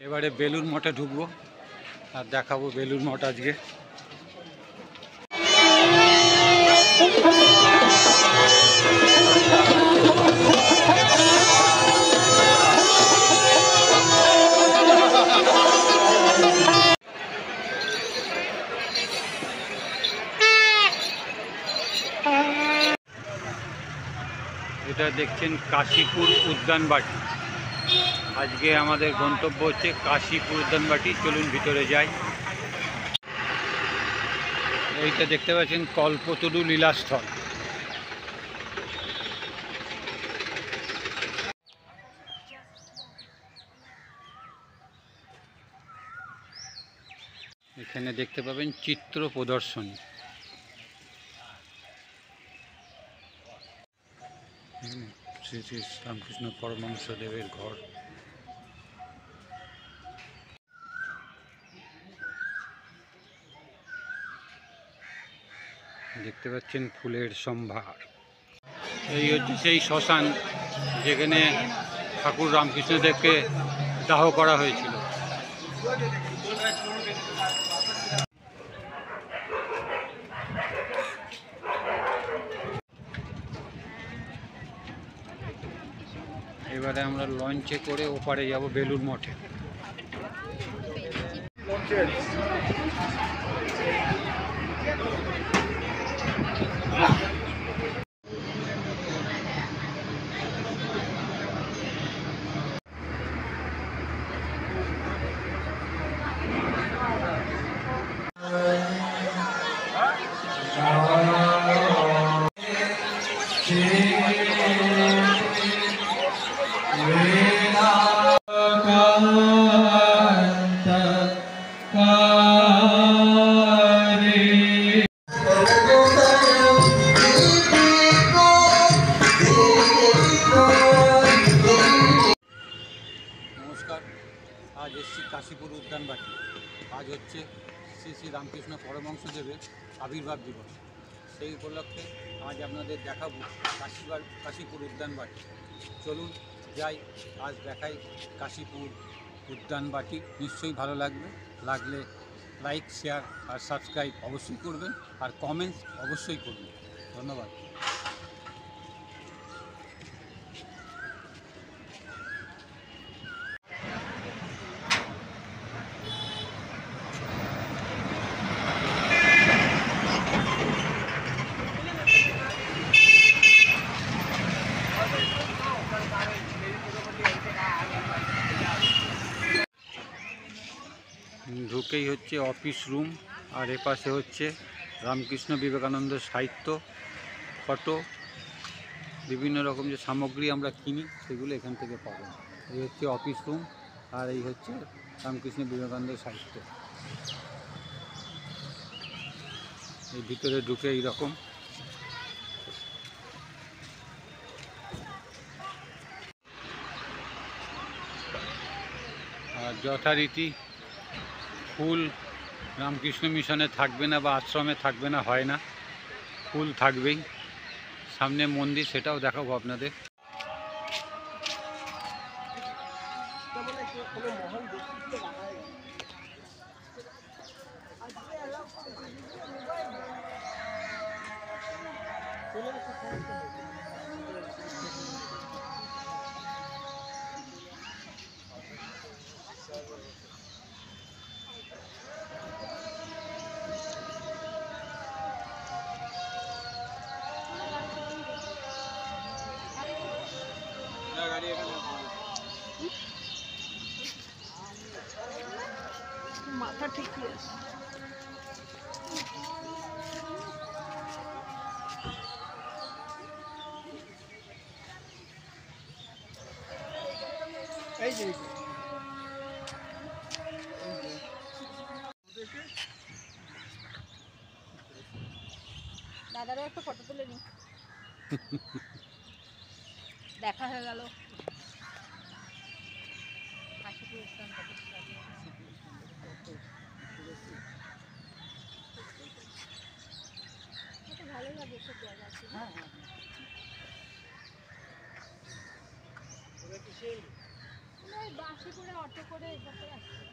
এবারে বেলুর মঠে ঢুকবো আর দেখাবো বেলুর মঠ আজকে। এটা দেখছেন কাশীপুর উদ্যানবাটি আজকে আমাদের গন্তব্য হচ্ছে কাশীপুর উদ্যানবাটি চলুন ভিতরে যাই। এইটা দেখতে পাচ্ছেন কল্পতরু লীলাস্থল। এখানে দেখতে পাবেন চিত্র প্রদর্শনী। শ্রী শ্রী রামকৃষ্ণ পরমহংস দেবের ঘর। দেখতে পাচ্ছেন ফুলের সম্ভার। এই হচ্ছে সেই শ্মশান যেখানে ঠাকুর রামকৃষ্ণদেবকে দাহ করা হয়েছিল। এবারে আমরা লঞ্চে করে ওপারে যাব বেলুর মঠে। Ah! হচ্ছে শ্রী শ্রী রামকৃষ্ণ পরমহংসদেবের আবির্ভাব দিবস। সেই উপলক্ষে আজ আপনাদের দেখাবো কাশীবার কাশীপুর উদ্যানবাটি। চলুন যাই, আজ দেখাই কাশীপুর উদ্যানবাটি। নিশ্চয়ই ভালো লাগবে। লাগলে লাইক, শেয়ার আর সাবস্ক্রাইব অবশ্যই করবেন আর কমেন্টস অবশ্যই করবেন। ধন্যবাদ। ঢুকেই হচ্ছে অফিস রুম আর এপাশে হচ্ছে রামকৃষ্ণ বিবেকানন্দ সাহিত্য, ফটো, বিভিন্ন রকম যে সামগ্রী আমরা কিনি, সেগুলো এখান থেকে পাবো। এই হচ্ছে অফিস রুম আর এই হচ্ছে রামকৃষ্ণ বিবেকানন্দ সাহিত্য। এই ভিতরে ঢুকে এইরকম। আর যথারীতি ফুল রামকৃষ্ণ মিশনে থাকবে না বা আশ্রমে থাকবে না, হয় না। ফুল থাকবেই। সামনে মন্দির, সেটাও দেখাবো আপনাদের। মাথা ঠিক আছে এই দাদারও একটা ফটো তুলে নি দেখা হয়ে গেল। কাশীপুর ইসলাম ভালো লাগে সব জায়গা আছে। হ্যাঁ হ্যাঁ, হ্যাঁ। বাসে করে অটো করে এভাবে আসছে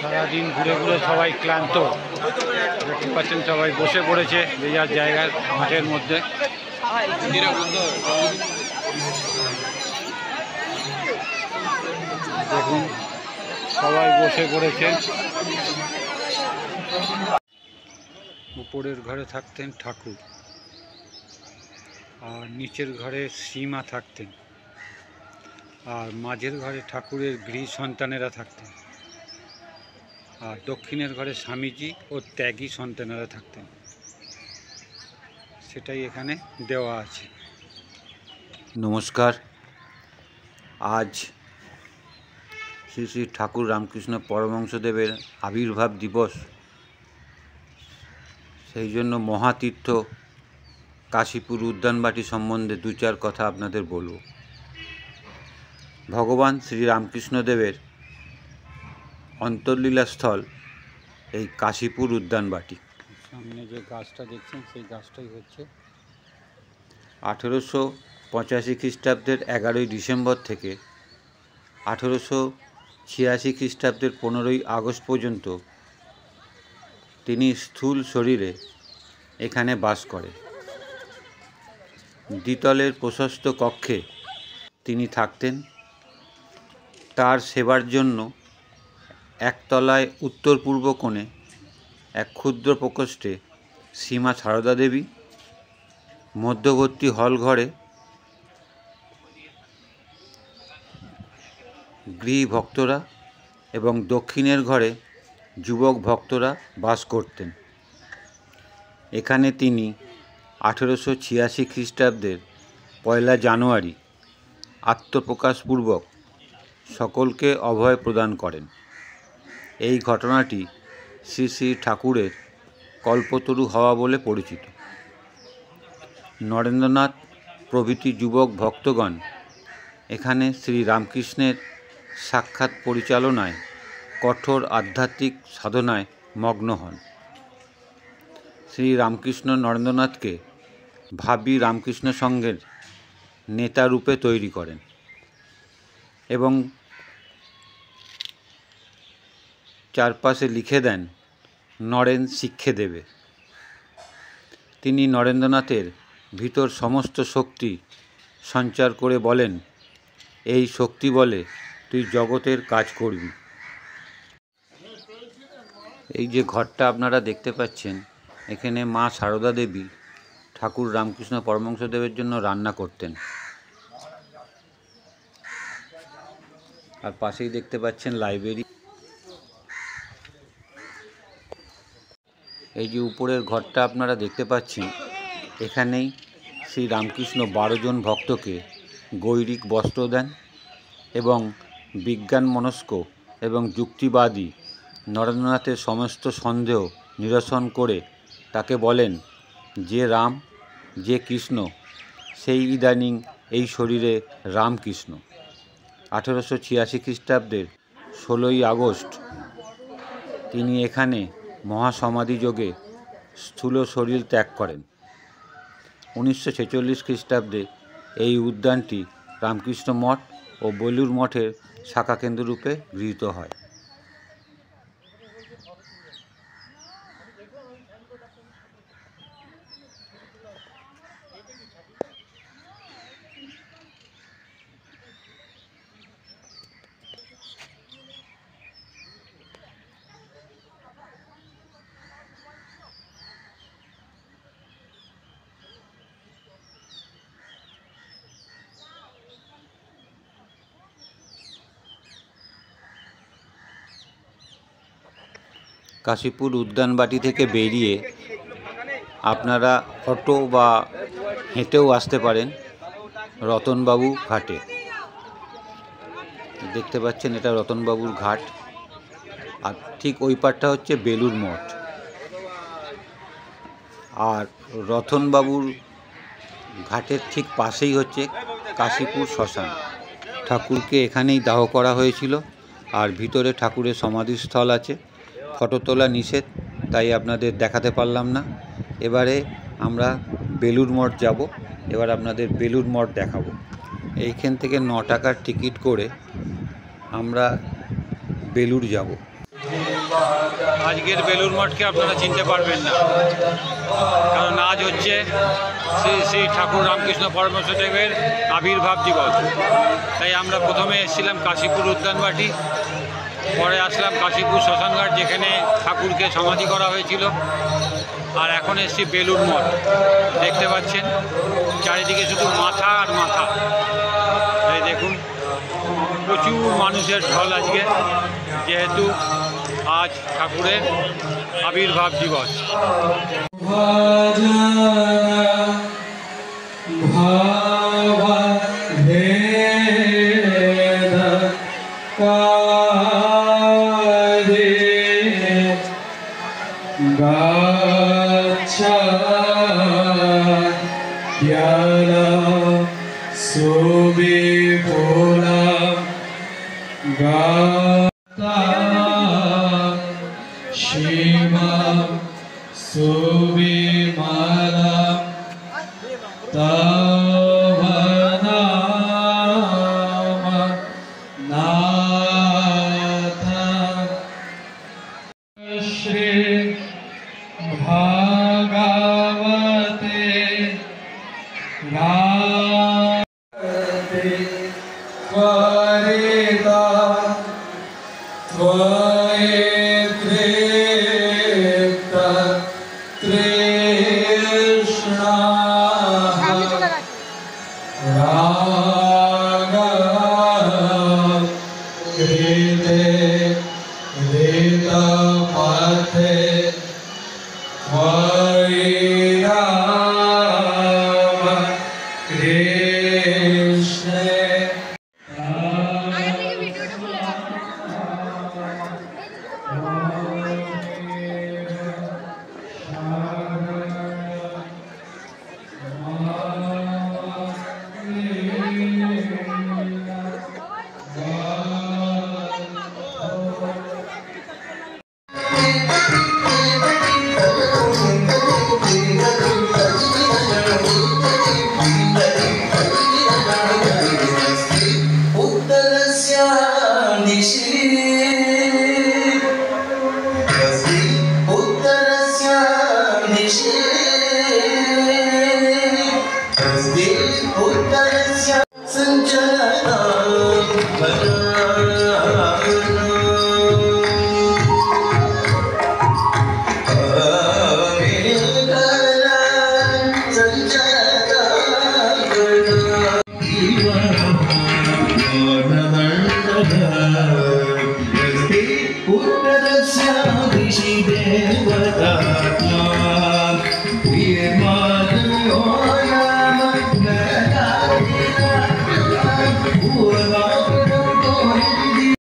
সারাদিন ঘুরে ঘুরে সবাই ক্লান্ত। দেখতে পাচ্ছেন সবাই বসে পড়েছে যে যার জায়গার মাঠের মধ্যে। দেখুন, সবাই বসে পড়েছে। উপরের ঘরে থাকতেন ঠাকুর, আর নিচের ঘরে সীমা থাকতেন, আর মাঝের ঘরে ঠাকুরের গৃহ সন্তানেরা থাকতেন। আর দক্ষিণের ঘরে স্বামীজি ও ত্যাগী সন্তানেরা থাকতেন। সেটাই এখানে দেওয়া আছে। নমস্কার। আজ শ্রী শ্রী ঠাকুর রামকৃষ্ণ পরমহংসদেবের আবির্ভাব দিবস। সেই জন্য মহাতীর্থ কাশীপুর উদ্যানবাটি সম্বন্ধে দু চার কথা আপনাদের বলব। ভগবান শ্রী রামকৃষ্ণদেবের অন্তর্লীলাস্থল এই কাশীপুর উদ্যানবাটি সামনে যে গাছটা দেখছেন সেই গাছটাই হচ্ছে। আঠেরোশো পঁচাশি খ্রিস্টাব্দের এগারোই ডিসেম্বর থেকে আঠেরোশো ছিয়াশি খ্রিস্টাব্দের পনেরোই আগস্ট পর্যন্ত তিনি স্থূল শরীরে এখানে বাস করে। দ্বিতলের প্রশস্ত কক্ষে তিনি থাকতেন। তার সেবার জন্য একতলায় উত্তর পূর্ব কোণে এক ক্ষুদ্র প্রকোষ্ঠে সীমা সারদা দেবী, মধ্যবর্তী হল ঘরে গৃহী ভক্তরা এবং দক্ষিণের ঘরে যুবক ভক্তরা বাস করতেন। এখানে তিনি আঠেরোশো ছিয়াশি খ্রিস্টাব্দের পয়লা জানুয়ারি আত্মপ্রকাশপূর্বক সকলকে অভয় প্রদান করেন। এই ঘটনাটি শ্রী শ্রী ঠাকুরের কল্পতরু হওয়া বলে পরিচিত। নরেন্দ্রনাথ প্রভৃতি যুবক ভক্তগণ, এখানে শ্রী রামকৃষ্ণের সাক্ষাৎ পরিচালনায় কঠোর আধ্যাত্মিক সাধনায় মগ্ন হন। শ্রী রামকৃষ্ণ নরেন্দ্রনাথকে ভাবি রামকৃষ্ণ সংঘের নেতা রূপে তৈরি করেন এবং চারপাশে লিখে দেন, নরেন শিক্ষে দেবে। তিনি নরেন্দ্রনাথের ভিতর সমস্ত শক্তি সঞ্চার করে বলেন, এই শক্তি বলে তুই জগতের কাজ করবি। এই যে ঘরটা আপনারা দেখতে পাচ্ছেন, এখানে মা সারদা দেবী ঠাকুর রামকৃষ্ণ পরমহংসদেবের জন্য রান্না করতেন। আর পাশেই দেখতে পাচ্ছেন লাইব্রেরি। এই যে উপরের ঘরটা আপনারা দেখতে পাচ্ছেন, এখানেই শ্রী রামকৃষ্ণ বারো জন ভক্তকে গৈরিক বস্ত্র দেন এবং বিজ্ঞান মনস্ক এবং যুক্তিবাদী নরেন্দ্রনাথের সমস্ত সন্দেহ নিরসন করে তাকে বলেন, যে রাম, যে কৃষ্ণ, সেই ইদানিং এই শরীরে রামকৃষ্ণ। আঠেরোশো ছিয়াশি খ্রিস্টাব্দের ষোলোই আগস্ট তিনি এখানে মহাসমাধি যোগে স্থূল শরীর ত্যাগ করেন। উনিশশো ছেচল্লিশ খ্রিস্টাব্দে এই উদ্যানটি রামকৃষ্ণ মঠ ও বেলুর মঠের শাখা কেন্দ্র রূপে গৃহীত হয়। কাশীপুর উদ্যানবাটি থেকে বেরিয়ে আপনারা অটো বা হেঁটেও আসতে পারেন রতনবাবু ঘাটে। দেখতে পাচ্ছেন এটা রতনবাবুর ঘাট। আর ঠিক ওই পারটা হচ্ছে বেলুর মঠ। আর রতনবাবুর ঘাটের ঠিক পাশেই হচ্ছে কাশীপুর শ্মশান। ঠাকুরকে এখানেই দাহ করা হয়েছিল। আর ভিতরে ঠাকুরের সমাধিস্থল আছে। ফটো তোলা নিষেধ, তাই আপনাদের দেখাতে পারলাম না। এবারে আমরা বেলুর মঠ যাব, এবার আপনাদের বেলুর মঠ দেখাবো। এইখান থেকে ন টাকার টিকিট করে আমরা বেলুর যাব। আজকের বেলুর মঠকে আপনারা চিনতে পারবেন না। কারণ আজ হচ্ছে শ্রী শ্রী ঠাকুর রামকৃষ্ণ পরমহংসদেবের আবির্ভাব দিবস। তাই আমরা প্রথমে এসেছিলাম কাশীপুর উদ্যানবাটি পরে আসলাম কাশীপুর শ্মশানঘাট যেখানে ঠাকুরকে সমাধি করা হয়েছিল। আর এখন এসেছি বেলুর মঠ। দেখতে পাচ্ছেন, চারিদিকে শুধু মাথা আর মাথা। এই দেখুন, প্রচুর মানুষের ঢল আজকে, যেহেতু আজ ঠাকুরের আবির্ভাব দিবস। সামনে